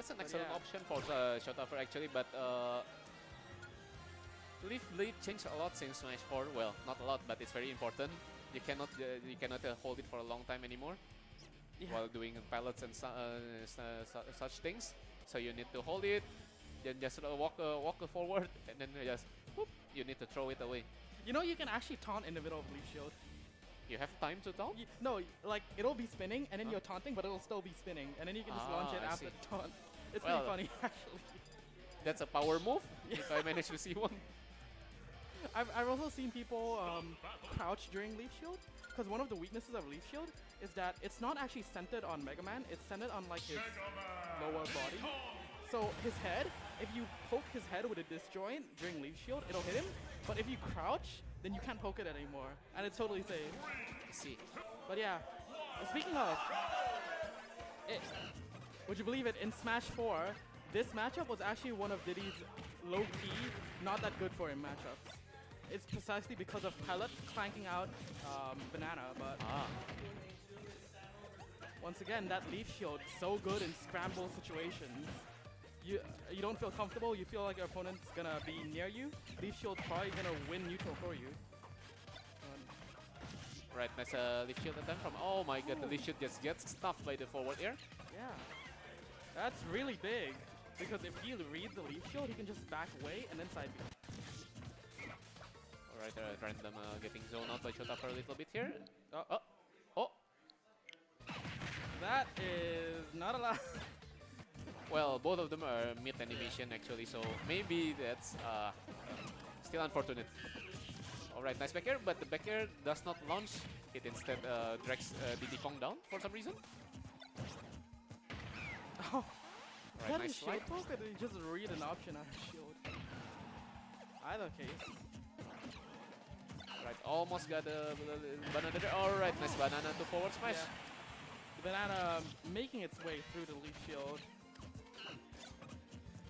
That's an excellent yeah. option for uh, Shotaver actually, but uh, Leaf Blade changed a lot since Smash 4. Well, not a lot, but it's very important. You cannot uh, you cannot uh, hold it for a long time anymore Yeah. while doing pilots and su uh, su- su- such things. So you need to hold it, then just uh, walk uh, walk forward, and then just whoop, you need to throw it away. You know, you can actually taunt in the middle of Leaf Shield. You have time to taunt. No, like it'll be spinning, and then Huh? you're taunting, but it'll still be spinning, and then you can just launch Ah, it I after see. taunt. It's Well, pretty funny, actually. That's a power move. If I manage to see one. I've, I've also seen people um, crouch during Leaf Shield, because one of the weaknesses of Leaf Shield is that it's not actually centered on Mega Man, it's centered on like his lower body. So his head, if you poke his head with a disjoint during Leaf Shield, it'll hit him, but if you crouch, then you can't poke it anymore, and it's totally safe. I see. But yeah, speaking of, it, would you believe it? In Smash 4, this matchup was actually one of Diddy's low-key, not that good for him matchups. It's precisely because of Pellet clanking out um, Banana, but Ah, once again, that Leaf Shield so good in scramble situations. You you don't feel comfortable. You feel like your opponent's gonna be near you. Leaf Shield's probably gonna win neutral for you. Right. Nice uh, leaf shield attempt from. Oh my god, the leaf shield just gets stuffed by the forward air. Yeah. That's really big. Because if he reads the leaf shield, he can just back away and then side B. Alright, uh, random uh, getting zoned out by Shotaver a little bit here. Oh. Oh, oh. That is not allowed. Well, both of them are mid animation actually, so maybe that's uh, still unfortunate. Alright, nice back air, but the back air does not launch. It instead uh, drags uh, Diddy Kong down for some reason. Oh, Alright, that nice is shield poke or did he just read an option out of shield? Either case. Right, almost got the banana there. Alright, nice banana to forward smash. Yeah. The banana um, making its way through the leaf shield.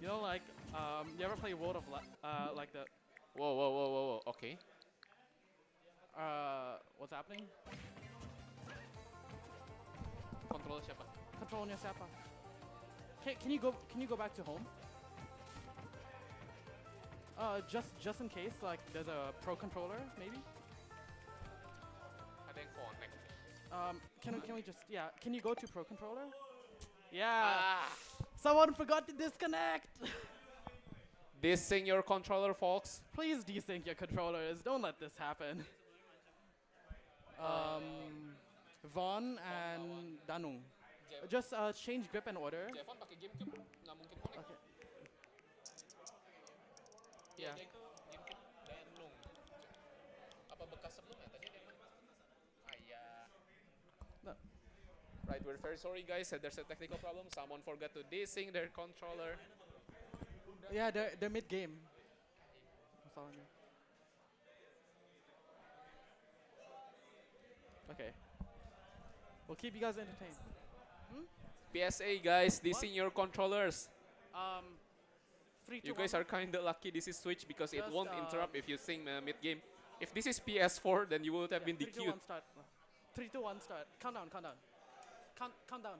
You know, like, um, you ever play World of Light, uh, like the, Whoa, whoa, whoa, whoa, whoa. Okay. uh, what's happening? Control siapa? Controlnya siapa? Can, can you go, can you go back to home? Uh, just, just in case, like, there's a pro controller, maybe? Ada yang connect. Um, can we, can we just, yeah, can you go to pro controller? Yeah, Ah! someone forgot to disconnect! Dissing your controller, folks. Please desync your controllers. Don't let this happen. Um, Vaughn and Danung. Just uh, change grip and order. Javon pakai GameCube, nggak mungkin connect. Okay. Iya, Yeah. dia GameCube Danung. Apa bekas sebelumnya? Tadi ada yang mana? Ah. No. Right, we're very sorry guys. There's a technical problem. Someone forgot to desync their controller. Yeah, they're, they're mid game. I'm following you. Okay. We'll keep you guys entertained. PSA guys, desync your controllers. Um, three, two, You guys one. are kinda lucky this is Switch because it won't interrupt um, if you sing uh, mid game. If this is PS4, then you would have Yeah, been three, two, DQ'd. one, start. Three, two, one, start. Countdown, countdown. Count, countdown.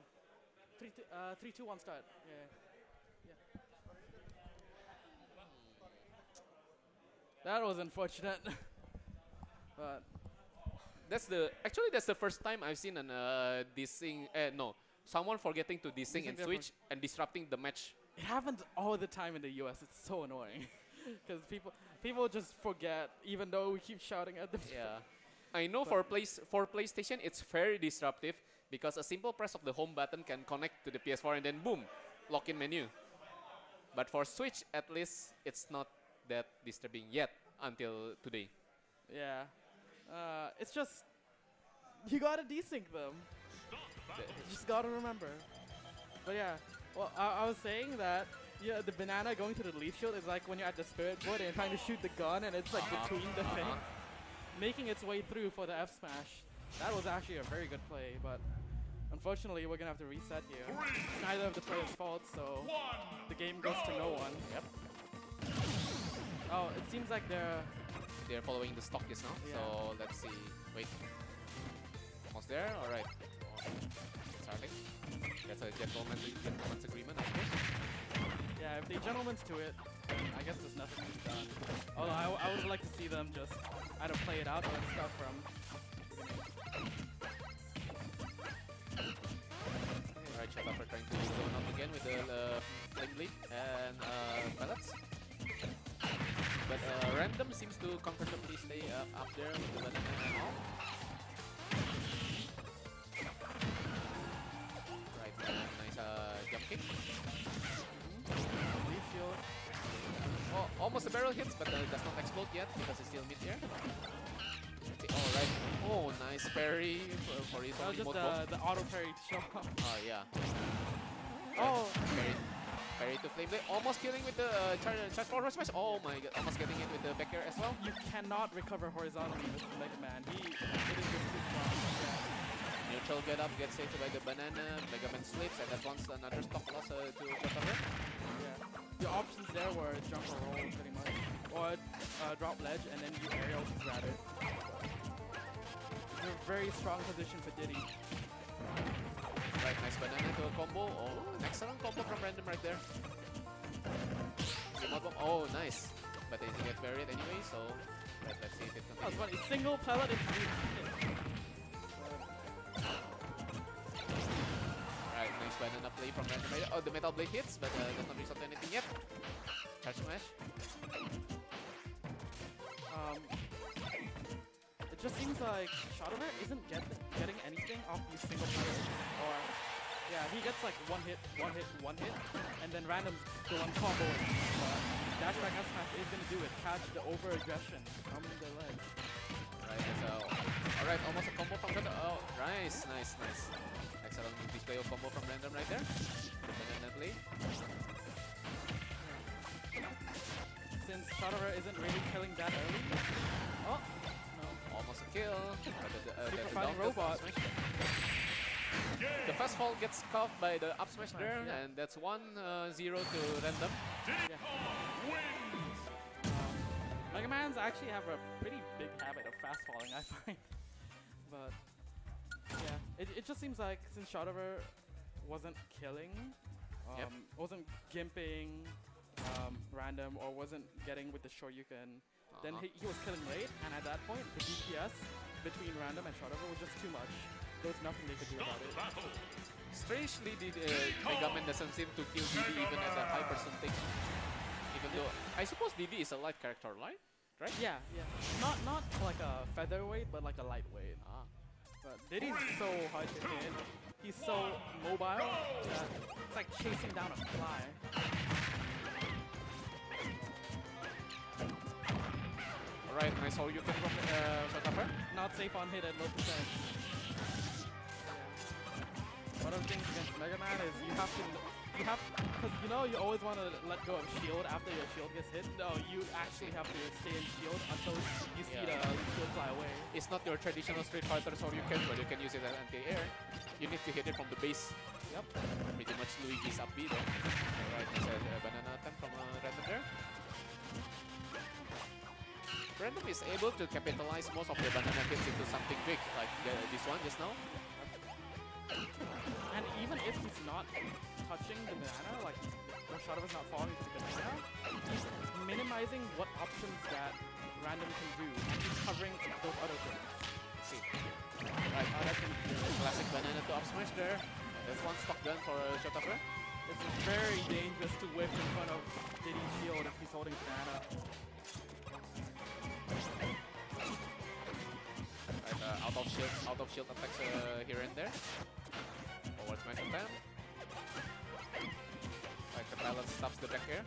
Three, two, uh, three, two, one, start. Yeah. yeah. That was unfortunate. but That's the actually that's the first time I've seen an uh, dissing. Uh, no, someone forgetting to dissing and Switch and disrupting the match. it happens all the time in the US. It's so annoying. Because people people just forget, even though we keep shouting at them. Yeah, I know for place for PlayStation it's very disruptive because a simple press of the home button can connect to the PS4 and then boom, lock in menu. But for Switch, at least it's not that disturbing yet until today. Yeah. Uh, it's just you gotta desync them. You just gotta remember. But yeah, well, I, I was saying that yeah, the banana going to the leaf shield is like when you're at the spirit board and trying to shoot the gun and it's like Uh-huh, between the uh-huh. thing, making its way through for the F smash. That was actually a very good play, but unfortunately we're gonna have to reset here. It's neither of the players' fault, so the game goes to no one. Yep. Oh, it seems like they're They're following the stock just now. Yeah. So let's see. Wait. Almost there. All right. Starting. That's a gentleman's, gentleman's agreement, of course. Yeah, if they gentlemen's to it, I guess there's nothing to be done. Although I, I would like to see them just either play it out or stuff from. Alright, Shotaver trying to zone out again with the uh, Flame Blade and uh, pellets. But uh, Random seems to comfortably stay uh, up there with the banana and all. Kick. Leaf. Oh, almost a barrel hits, but uh, does not explode yet because it's still mid-air. Alright. Oh, nice parry for, for his That was just the, the auto parry to show off. Oh, yeah. Oh, Parry, parry to Flame Blade. Almost killing with the uh, charge, charge forward smash. Oh my god. Almost getting it with the back air as well. you cannot recover horizontally with Mega Man. He, it is just too strong. Neutral get up, get saved by the banana. Mega Man slips, and that one's another stock loss uh, to Shotaro. Yeah. The options there were jump or roll, pretty much. Or uh, drop ledge, and then you aerial to grab it. It's a very strong position for Diddy. Right, nice banana to a combo. Oh, an excellent combo from Random right there. Oh, nice. But it gets buried anyway, so let, let's see if it That was continues. funny. Single pellet is Right, nice banana play from Random right. Oh, the metal blade hits, but uh, does not result to anything yet. Charge smash. Um, it just seems like Shotaver isn't get, getting anything off these single players. Or, yeah, he gets like one hit, one hit, one hit, and then random's the one combo. But Dash back smash is gonna do it. Catch the over aggression from the ledge. Right, a... Alright, almost a combo from Shota. Oh, nice, nice, nice. Excellent display of combo from Random right there. Banana play. Since Shotaver isn't really killing that early. Oh, no. Almost a kill. But the, uh, Super the fighting robot. up. The fast fall gets cuffed by the up smash Smash, there, yeah. and that's 1-0 uh, zero to Random. Yeah. Um, Mega Man's actually have a pretty big habit of fast falling, I find. but yeah, it, it just seems like since Shotaver wasn't killing, um, Yep. wasn't gimping um, random, or wasn't getting with the Shoryuken, then Uh-huh. he, he was killing late, and at that point, the DPS between random and Shotaver was just too much. There was nothing they could do about it. Strangely, the uh, Mega Man doesn't seem to kill DD even at a high percentage. Even though, I suppose DD is a light character, right? Right? Yeah, yeah. Not not like a featherweight, but like a lightweight. Ah. But Diddy's so hard to hit. He's so mobile that it's like chasing down a fly. Alright, nice how you can from uh, Shotaver. Not safe on hit at low percent. One of the things against Mega Man is you have to, you have, because you know you always want to let go of shield after your shield gets hit. No, you actually have to stay in shield until you see Yeah. the shield fly away. It's not your traditional Street Fighter or you can, but you can use it as anti-air. You need to hit it from the base. Yep. Pretty much Luigi's up B there. Alright, nice uh, banana attempt from uh, Random there. Random is able to capitalize most of the banana hits into something big, like the, this one just now. Not touching the banana, like is not falling to the banana, he's minimizing what options that random can do. And he's covering those other things. see. Right, Uh, that's gonna classic banana to up smash there. That's one stock gun for uh, Shotaver. It's very dangerous to whip in front of Diddy's shield if he's holding banana. Uh, out of shield, out of shield attacks uh, here and there. Forward smash attempt. The pilot stops the back air.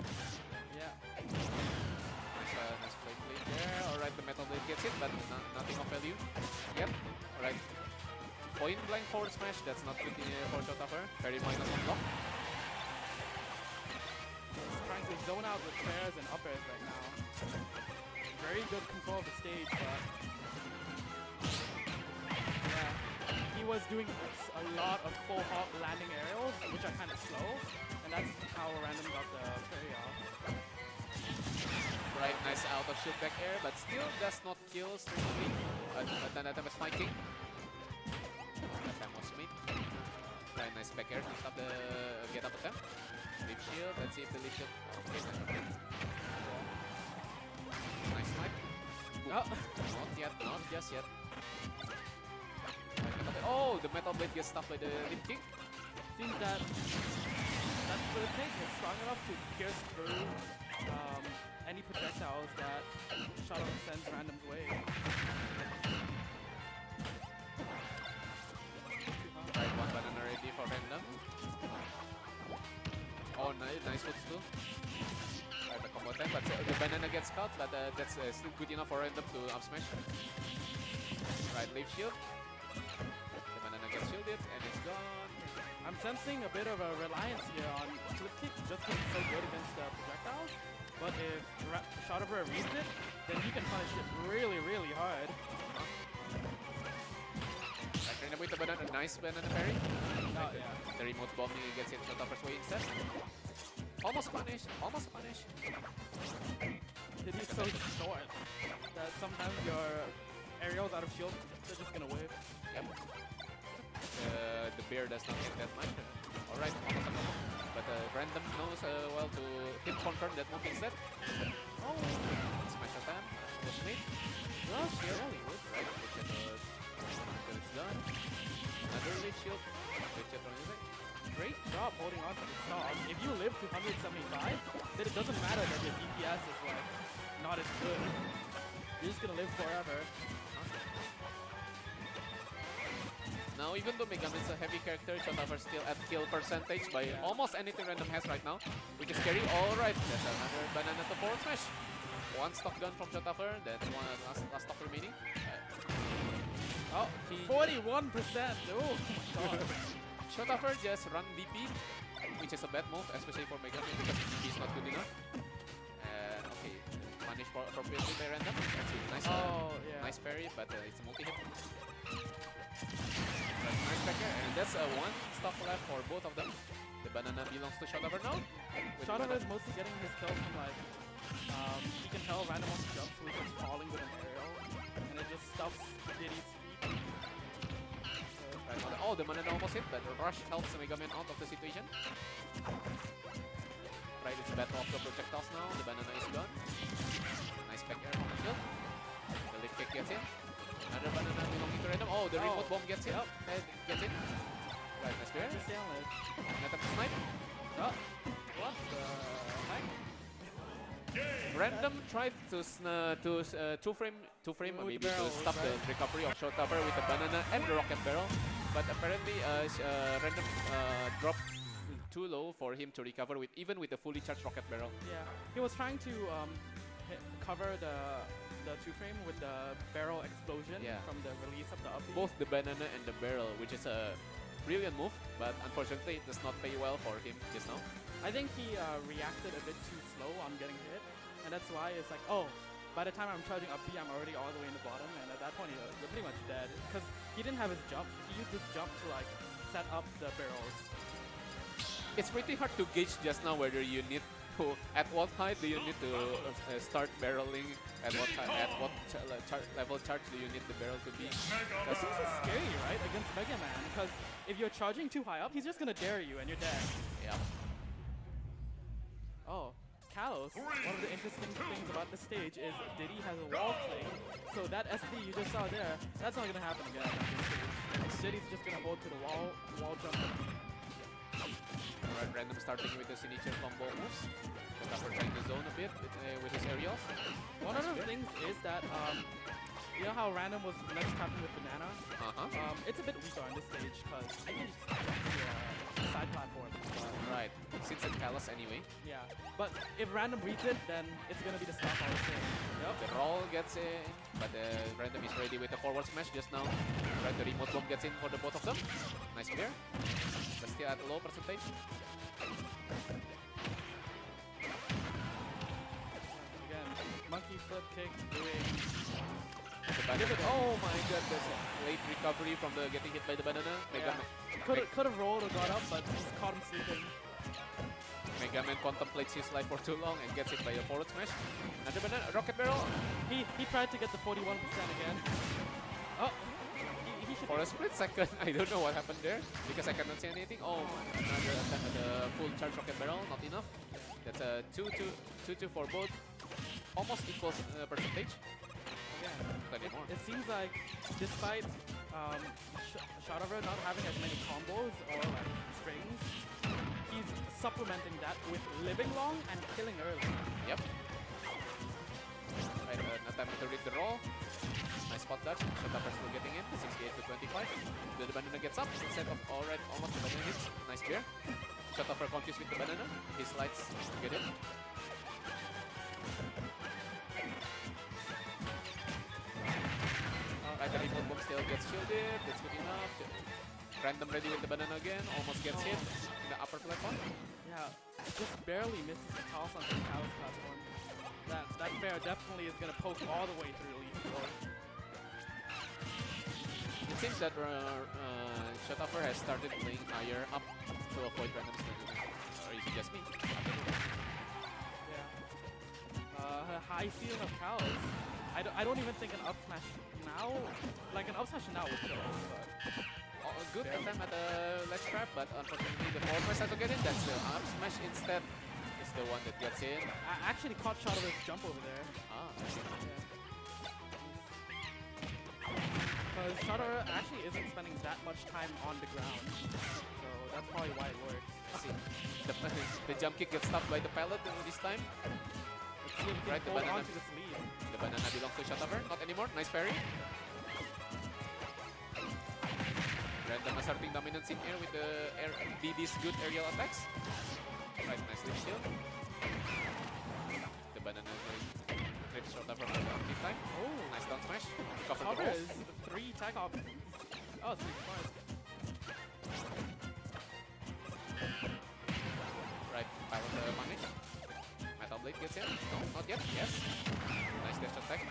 Yeah. Nice, uh, nice play play there. Alright, the metal blade gets it, but no nothing of value yet. Alright. Point blank forward smash, that's not good uh, for Shotaver. Very minus on block. He's trying to zone out with prayers and up airs right now. Very good control of the stage, but was doing a lot of full hop landing aerials, which are kind of slow, and that's how random got the parry off. Right, nice out of shield back air, but still does not kill strictly. Uh, uh, then attempt is spiking. That time was mid. Right, nice back air to stop the get up attempt. Leaf shield. Let's see if the leaf shield. Okay. Nice snipe. Oh, Not yet, not just yet. Oh, the metal blade gets stuck by the leap kick. seems that that split take is strong enough to pierce through um, any projectiles that Shadow sends random's way. Right, one banana ready for random. Oh, nice, nice hooks too. Right, the combo time, but uh, the banana gets caught, but uh, that's uh, still good enough for random to up smash. Right, leaf shield. The gets shielded and it's gone. I'm sensing a bit of a reliance here on split kick just because it's so good against the projectiles. But if Shadowbra reads it, then he can punish it really, really hard. Right, random with the banana, nice banana parry. Oh, yeah. Uh, the remote bombing gets it shot first way instead. Almost punished, almost punished. It is so short that sometimes your aerials out of shield, they're just gonna whip. Yep. Uh, the bear does not get that much. Alright. But uh, random knows uh, well to hit confirm that move instead. Oh, Smash attack. Was made. rush here. Really good, right? Shot was until it's done. Another leaf shield. Leaf shot on the Great job holding on to the stock. If you live to 175, then it doesn't matter that your DPS is like not as good. You're just gonna live forever. Now, even though Megaman's a heavy character, Shotaver still at kill percentage by almost anything random has right now, which is scary. Alright, there's another banana to forward smash. One stock gun from Shotaver, that's one last, last stock remaining. Uh, oh, he 41%. Oh my god. Shotaver just run DP, which is a bad move, especially for Megaman because DP is not good enough. And okay, punished for appropriately by random. That's it. Nice, uh, oh yeah. nice parry, but uh, it's a multi-hit. Nice backer, and that's a one stock left for both of them. The banana belongs to Shotaver now. the is mostly getting his kills from like, um, he can tell random wants to jump, so he's just falling with an aerial, and it just stuffs Diddy's feet. Right, oh, the banana almost hit, but the rush helps the Mega Man out of the situation. Right, it's a battle of the projectiles now. The banana is gone. Nice back air from the shield. The kick gets in. Another banana belonging to random. Oh, the Oh. remote bomb gets in. Yep. Uh, gets in. Right, nice back. Just down ledge. Another snipe. Oh, what the heck? Random tried to sn- to uh, two frame two frame maybe barrel, to stop the recovery of short Shotaver with the banana and the rocket barrel, but apparently uh, uh, Random uh, dropped too low for him to recover with even with the fully charged rocket barrel. Yeah, he was trying to um, hit, cover the the two frame with the barrel explosion Yeah. from the release of the up Both the banana and the barrel, which is a brilliant move, but unfortunately it does not pay well for him just now. I think he uh, reacted a bit too slow on getting hit, and that's why it's like, oh, by the time I'm charging up B, I'm already all the way in the bottom, and at that point he- you're pretty much dead because he didn't have his jump. He used his jump to like set up the barrels. It's pretty hard to gauge just now whether you need to, at what height do you need to uh, uh, start barreling, at what hi- at what ch- char- level charge do you need the barrel to be. That seems so scary, right, against Mega Man, because if you're charging too high up, he's just gonna dare you and you're dead. Yeah. Oh, Kalos, one of the interesting things about the stage is Diddy has a wall play, so that SD you just saw there, that's not gonna happen again. Diddy's just gonna hold to the wall, wall jump. Right, random starting with the signature combo moves. Shotaver trying to zone a bit with, uh, with his aerials. One of the things is that, um, you know how random was next tapping with Banana? Uh-huh. Um, it's a bit weaker on this stage because I can just a side platform. Right. Since it's Kalos anyway. Yeah, but if random reads it, then it's gonna be the stuff I was saying. Yep. The roll gets in, but uh, random is ready with the forward smash just now. Right, the remote bomb gets in for the both of them. Nice clear. But still at a low percentage. Again, monkey flip kick doing. Oh my god, there's a late recovery from the getting hit by the banana. Mega, Yeah. Could have could have rolled or got up, but just caught him sleeping. Mega Man contemplates his life for too long and gets hit by a forward smash. Another banana, rocket barrel. He he tried to get the 41% again. Oh, For a split second, I don't know what happened there because I cannot see anything. Oh, another attempt at the full charge rocket barrel, not enough. That's a 2 2 2 2 for both. Almost equals uh, percentage. Not It, it seems like despite um, Sh not having as many combos or like strings, he's supplementing that with living long and killing early. Yep. Right, uh, an attempt to read the roll. Nice spot dodge. Shotaver still getting in. 68 to 25. The banana gets up instead of alright, almost the banana hits. Nice bear. Shotaver confused with the banana. His lights get it. Alright, the remote boom still gets shielded. That's good enough. Random ready with the banana again. Almost gets hit in the upper platform. Yeah, just barely misses the toss on the Chaos platform. That that bear definitely is gonna poke all the way through Leaf Lord. It seems that uh, uh, Shotaver has started playing higher up to avoid random. Or is it just me? Yeah. Uh, high ceiling of cows. I don't, I don't even think an up smash now, like an up smash now would kill us, but a good Barely. attempt at the ledge trap, but unfortunately the forward has to get in. That's the up smash instead. Is the one that gets in. I actually caught shot of his jump over there. Ah, Because Shudder actually isn't spending that much time on the ground, so that's probably why it works. I see. The, the jump kick gets stopped by the pellet this time. Let's see if he Right, the banana. on to this lead. The banana belongs to Shotaver. Not anymore. Nice parry. Random asserting dominance in air with the air DD's good aerial attacks. Right, nice leaf shield. The banana trips Shotaver for the upbeat time. Oh, Nice down smash. Cover the three tag options. Oh, smart. Right, power the punish. Metal Blade gets in. No, not yet. Yes. Nice dash attack.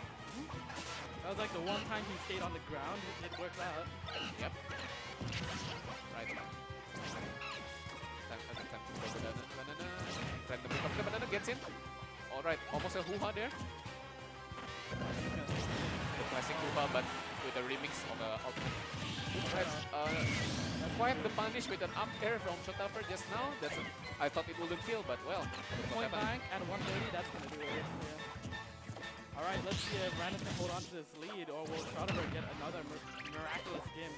That was like the one time he stayed on the ground, it, it worked out. Yep. Right. Time, time, time the banana. banana. Random pick up the banana gets in. Alright, almost a hoo-ha there. The classic hoo-ha, but with a remix of the ultimate. Right, uh, quite the punish with an up air from Shotaver just now. That's a, I thought it wouldn't kill, but well, Point blank at 130, that's gonna do it. Yeah. Alright, let's see if Random can hold on to this lead, or will Shotterberg get another mir- miraculous game.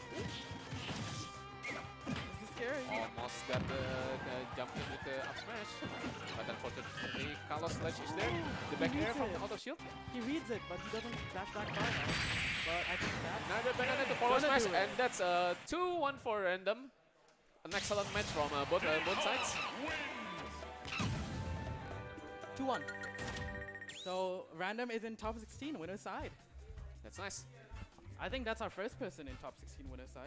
Scary. Almost got the, the jump in with the up smash. But unfortunately, Carlos Sledge is there. The back air from the auto shield. He reads it, but he doesn't dash back far enough. But I think that Another banana to forward smash, and that's a 2-1 for random. An excellent match from uh, both uh, both sides. 2-1. So Random is in top 16 winner's side. That's nice. I think that's our first person in top 16 winner's side.